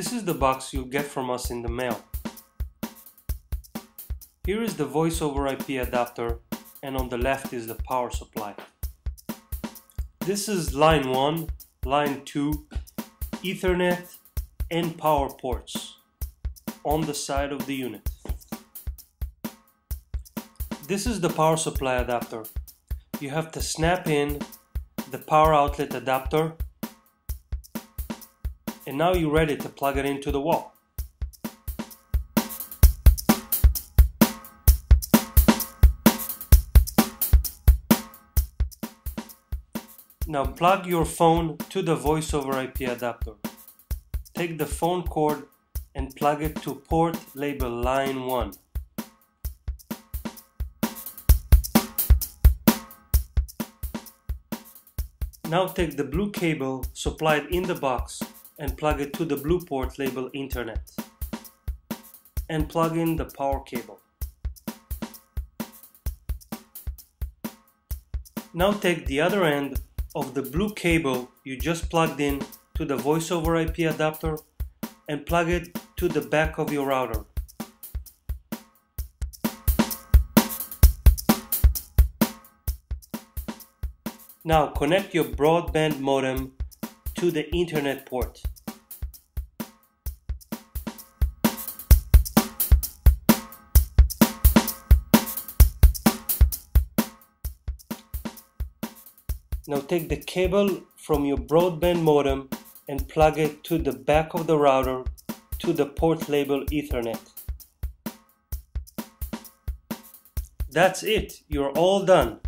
This is the box you'll get from us in the mail. Here is the voice over IP adapter and on the left is the power supply. This is line 1, line 2, Ethernet and power ports on the side of the unit. This is the power supply adapter. You have to snap in the power outlet adapter and now you're ready to plug it into the wall. Now plug your phone to the voice over IP adapter. Take the phone cord and plug it to port labeled line 1. Now take the blue cable supplied in the box and plug it to the blue port labeled Internet. And plug in the power cable. Now take the other end of the blue cable you just plugged in to the voice over IP adapter and plug it to the back of your router. Now connect your broadband modem to the internet port. Now take the cable from your broadband modem and plug it to the back of the router to the port label Ethernet. That's it, you're all done.